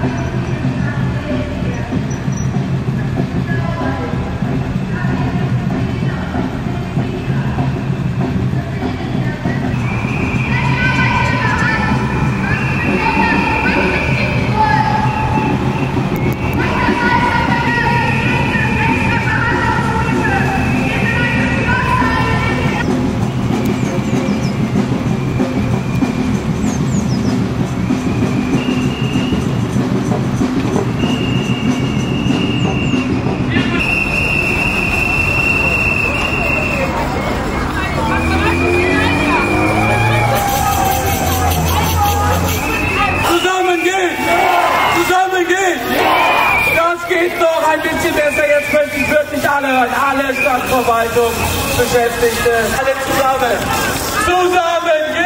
Zusammen ein bisschen besser. Jetzt könnten es wirklich alle hören. Alle Stadtverwaltung, Beschäftigte, alle zusammen. Zusammen geht!